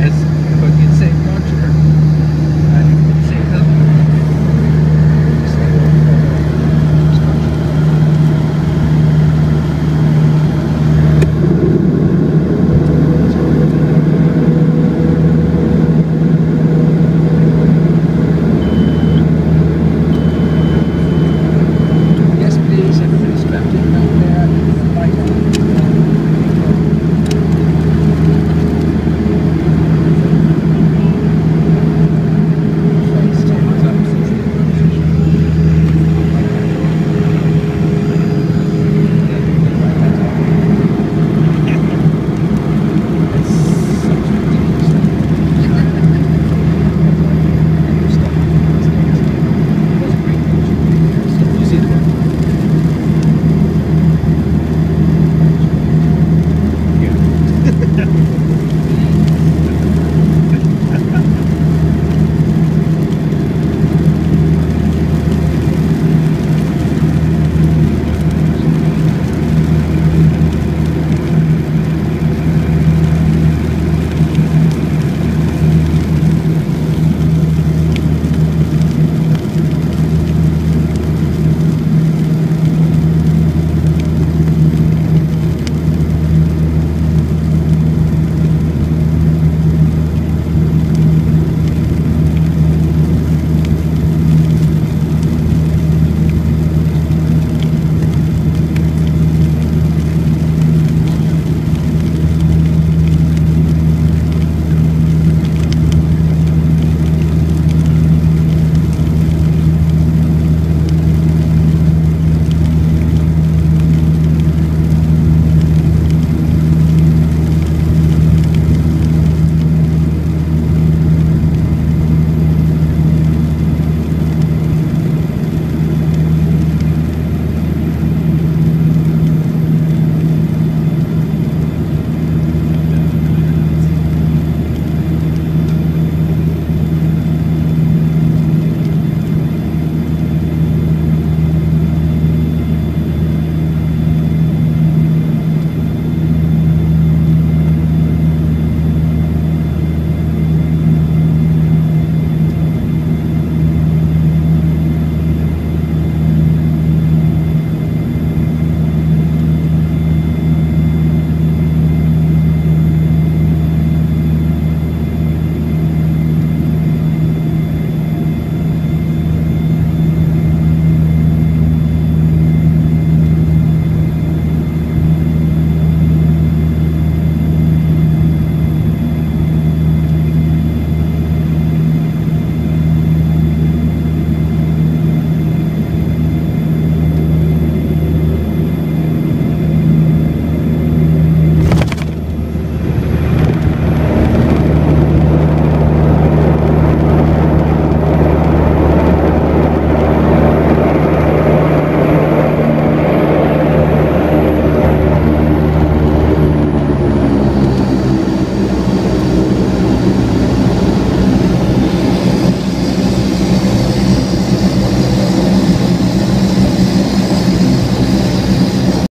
says